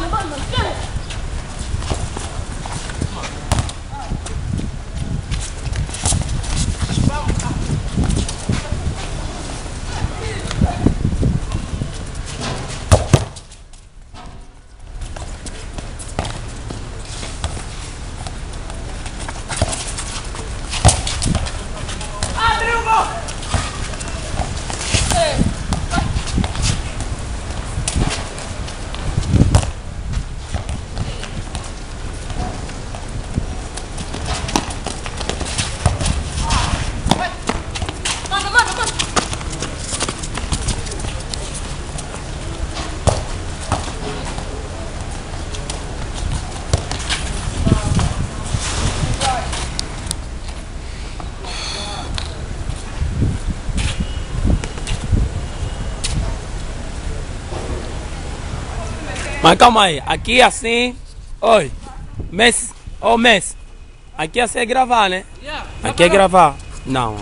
하는 걸로 Mas calma aí, aqui assim. Oi, Messi, ô oh, Messi. Aqui assim é gravar, né? Yeah, Aqui é gravar. Não.